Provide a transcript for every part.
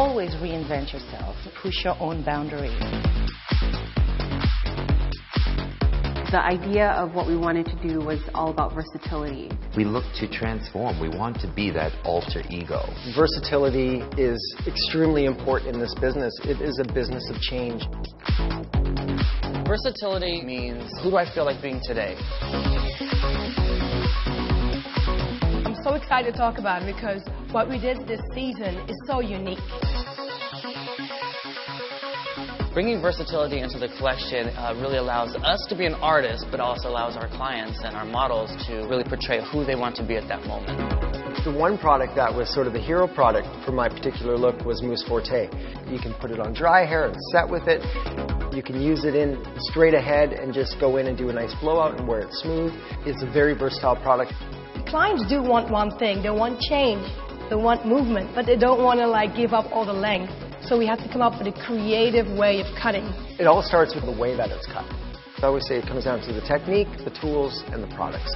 always reinvent yourself, push your own boundaries. The idea of what we wanted to do was all about versatility. We look to transform. We want to be that alter ego. Versatility is extremely important in this business. It is a business of change. Versatility means who do I feel like being today? I'm so excited to talk about it because what we did this season is so unique. Bringing versatility into the collection uh, really allows us to be an artist, but also allows our clients and our models to really portray who they want to be at that moment. The one product that was sort of the hero product for my particular look was Mousse Forte. You can put it on dry hair and set with it. You can use it in straight ahead and just go in and do a nice blowout and wear it smooth. It's a very versatile product. Clients do want one thing. They want change. They want movement, but they don't want to like give up all the length. So we have to come up with a creative way of cutting. It all starts with the way that it's cut. I always say it comes down to the technique, the tools, and the products.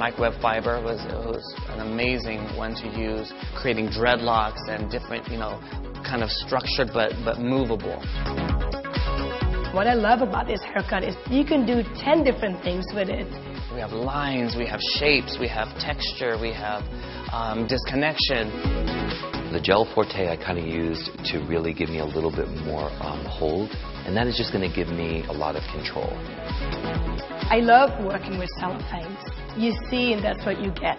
Microweb fiber was, was an amazing one to use, creating dreadlocks and different, you know, kind of structured but, but movable. What I love about this haircut is you can do 10 different things with it. We have lines, we have shapes, we have texture, we have um, disconnection. The Gel Forte I kind of used to really give me a little bit more um, hold, and that is just going to give me a lot of control. I love working with cellophanes. You see, and that's what you get.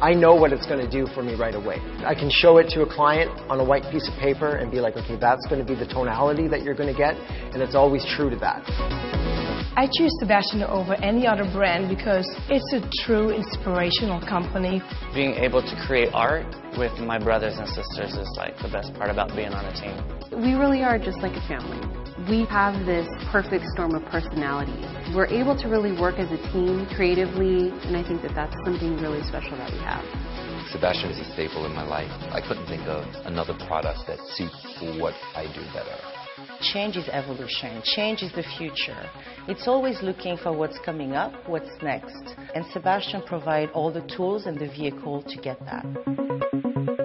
I know what it's going to do for me right away. I can show it to a client on a white piece of paper and be like, okay, that's going to be the tonality that you're going to get, and it's always true to that. I choose Sebastian over any other brand because it's a true inspirational company. Being able to create art with my brothers and sisters is like the best part about being on a team. We really are just like a family. We have this perfect storm of personalities. We're able to really work as a team creatively, and I think that that's something really special that we have. Sebastian is a staple in my life. I couldn't think of another product that suits what I do better. Change is evolution. Change is the future. It's always looking for what's coming up, what's next. And Sebastian provide all the tools and the vehicle to get that.